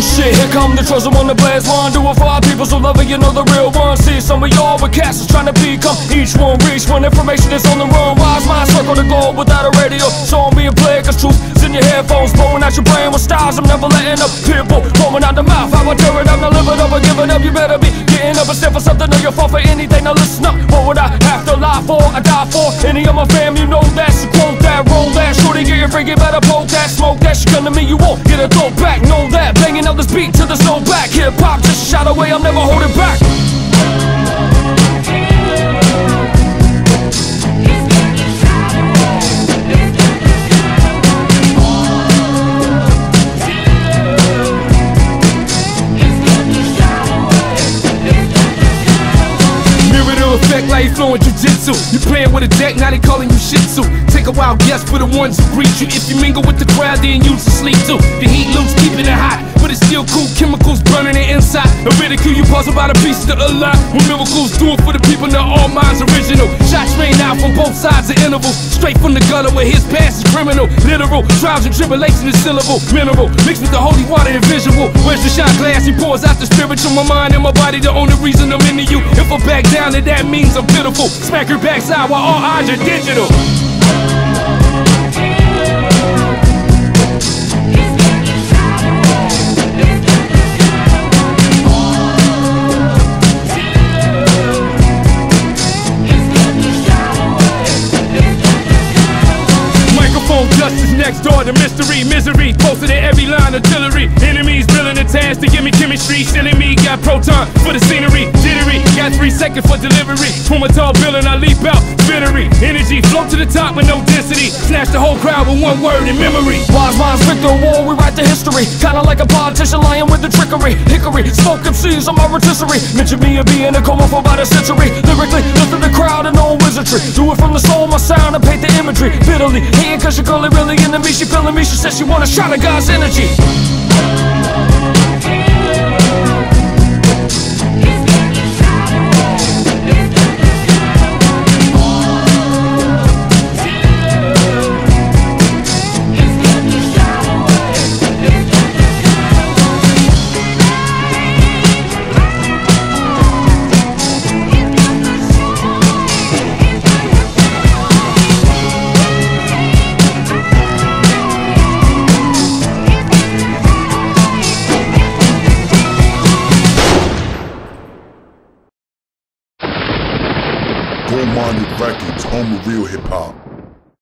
Oh shit, here come the chosen one, the blast one. Do it for our people, so love it, you know the real one. See some of y'all with castles trying to become each one reach one. Information is on the run. Wyze Mind circle the goal without a radio. So I'm being played, cause truth is in your headphones. Blowing out your brain with styles, I'm never letting up. People pouring out the mouth, I will tear it up, not live it up or give it up. You better be getting up and stand for something, or you'll fall for anything. Now listen up, what would I have to lie for? I die for any of my fam, you know that. So quote that, roll that, shorty, get your freaking better poke that, smoke that. She come to me, you won't get a throw back, know that. Beat till there's no back. Hip hop, just a shot away, I'm never holding back. Effect like you flowing jujitsu. You playing with a deck, now they calling you shih tzu. Take a wild guess for the ones who greet you. If you mingle with the crowd, then you to sleep too. The heat loose, keeping it hot, but it's still cool. Chemicals burning it inside. A ridicule you puzzle by the pieces to align. When miracles do it for the people, now all minds original. Shots rain out from both sides of intervals. Straight from the gutter where his past is criminal. Literal trials and tribulation is syllable. Mineral mixed with the holy water and visual. Where's the shot glass? He pours out the spiritual. My mind and my body, the only reason I'm into you. If I back down, then that means I'm pitiful. Smack her backside while all eyes are digital. Is next door to mystery, misery. Posted in every line, artillery. Enemies drilling the task to give me chemistry. Silly me, got proton for the scenery. Jittery, three seconds for delivery. From a tall building, I leap out. Spinnery, energy, float to the top with no density. Snatch the whole crowd with one word in memory. Wyze Mindz victor war, we write the history. Kinda like a politician lying with the trickery. Hickory, smoke MCs on my rotisserie. Mention me and be in a coma for about a century. Lyrically, lift the crowd and no wizardry. Do it from the soul, my sound, and paint the imagery. Bitterly, hating cause your girl ain't really into me. She feeling me, she says she want a shot of God's energy. Goldminded Records, home of real hip hop.